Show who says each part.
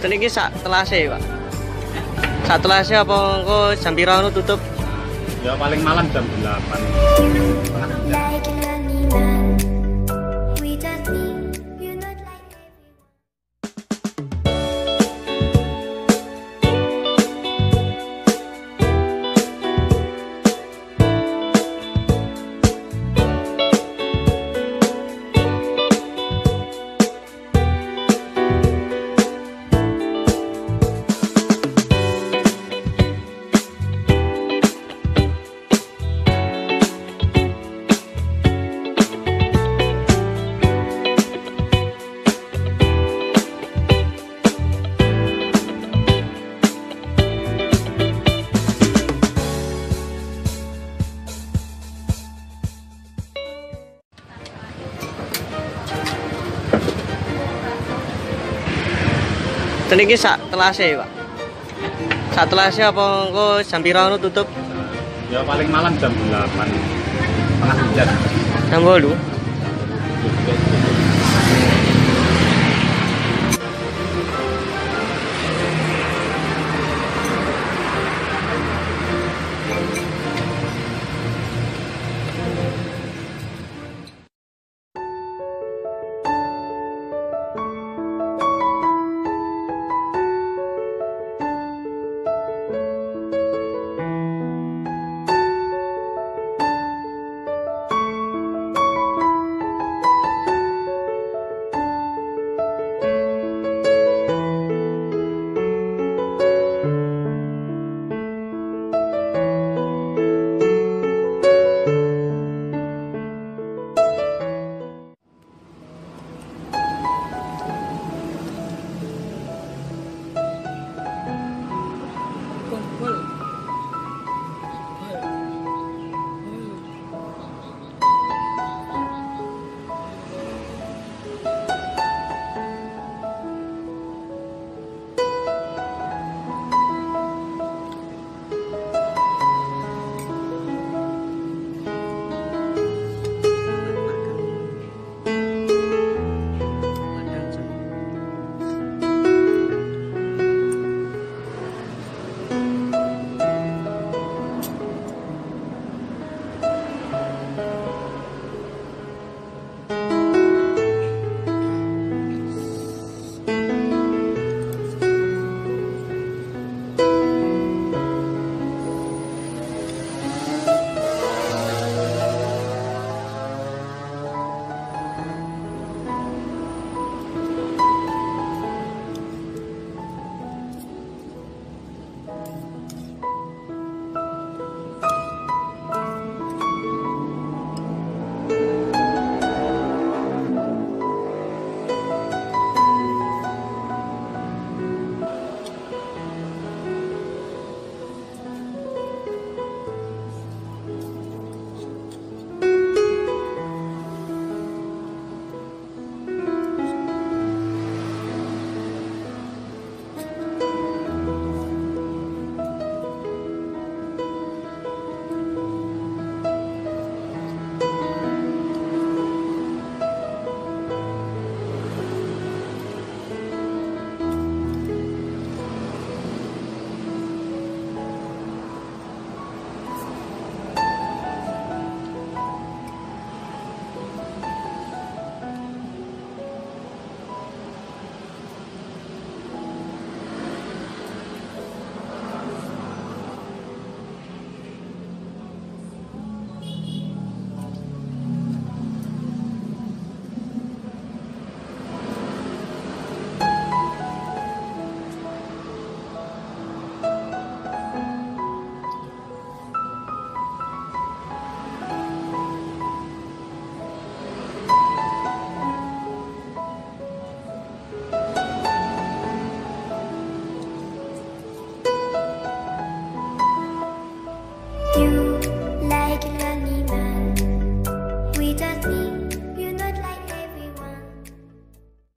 Speaker 1: Seniki sak telase, Pak. Sak telase apa engko jam pira tutup?
Speaker 2: Ya paling malam jam 8.
Speaker 1: Seniki sak telase, Pak. Sak telase apa engko jam pira tutup?
Speaker 2: Ya paling malam jam 8. Setengah jam.
Speaker 1: Jam 8.
Speaker 2: Tutup.